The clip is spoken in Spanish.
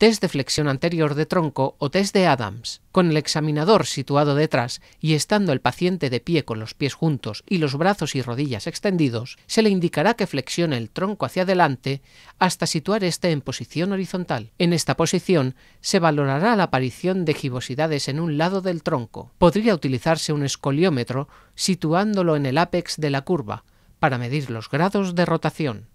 test de flexión anterior de tronco o test de Adams. Con el examinador situado detrás y estando el paciente de pie con los pies juntos y los brazos y rodillas extendidos, se le indicará que flexione el tronco hacia adelante hasta situar este en posición horizontal. En esta posición se valorará la aparición de gibosidades en un lado del tronco. Podría utilizarse un escoliómetro situándolo en el ápex de la curva para medir los grados de rotación.